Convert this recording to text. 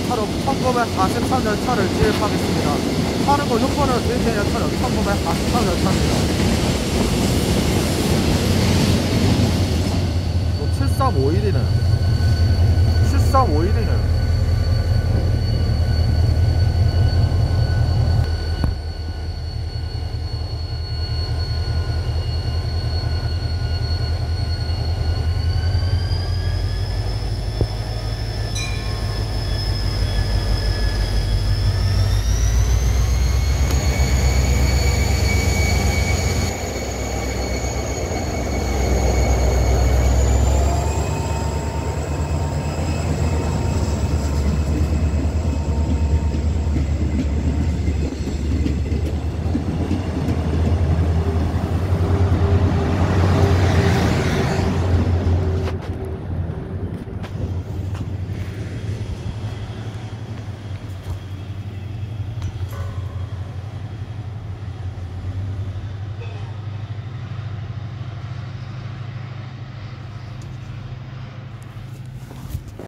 열차로 1943열차를 진입하겠습니다. 하르고 6번으로 주행된 열차는 1943열차입니다. 7351이네요.